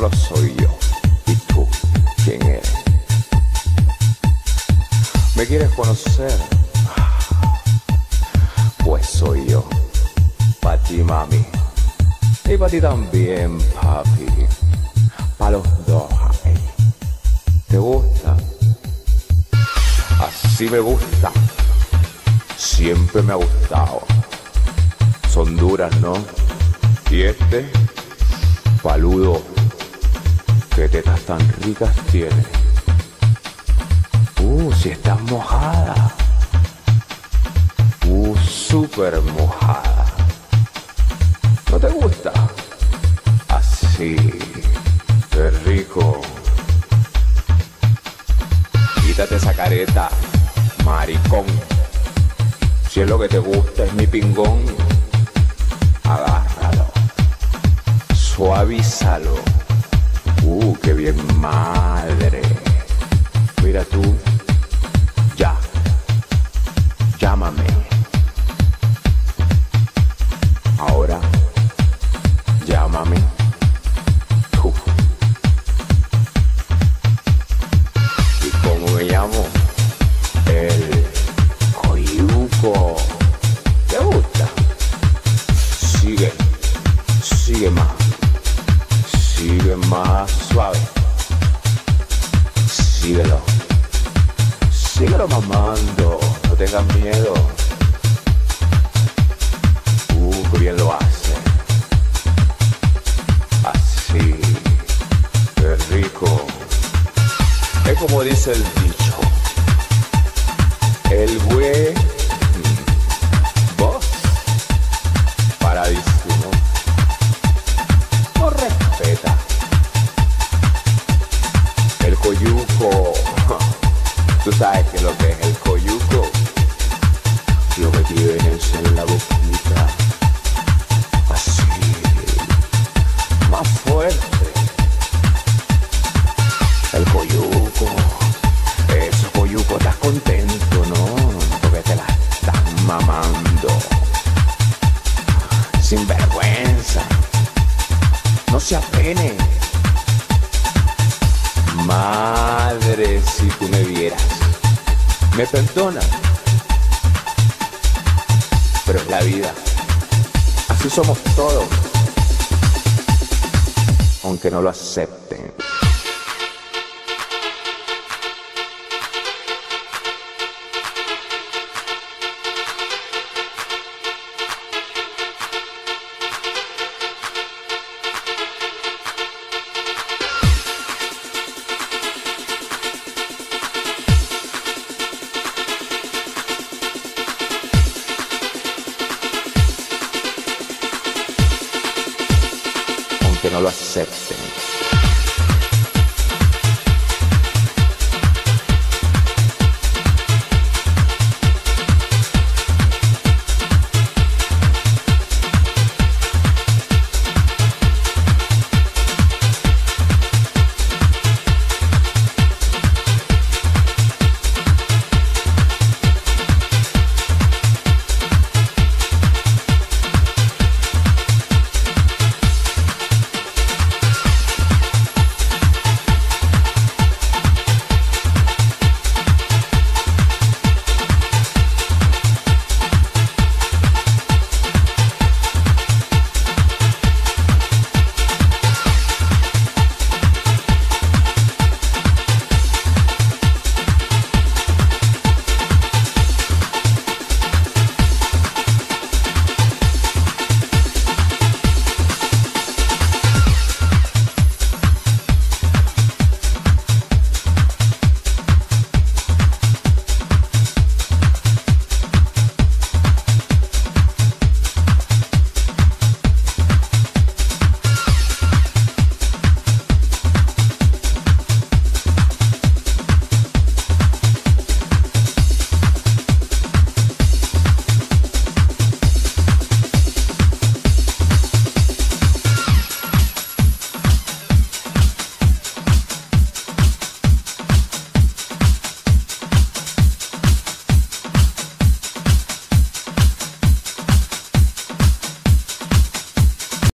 solo soy yo. ¿Y tú quién eres? ¿Me quieres conocer? Pues soy yo. Pa' ti, mami. Y para ti también, papi. Pa' los dos. ¿Te gusta? Así me gusta. Siempre me ha gustado. Son duras, ¿no? Y este, paludo. ¿Qué tetas tan ricas tiene? Uh, si estás mojada. Uh, súper mojada. ¿No te gusta? Así, qué rico. Quítate esa careta, maricón. Si es lo que te gusta, es mi pingón. Agárralo. Suavízalo. Uh, qué bien madre. Mira tú. Ya. Llámame. Ahora. Dice el dicho. El güey. mm, Vos. Paradísimo. No respeta. El coyuco. Tú sabes que lo que es el coyuco. Lo que tienes en la boquita. Se apene. Madre, si tú me vieras. Me perdona. Pero es la vida. Así somos todos. Aunque no lo acepten. Aunque no lo acepten.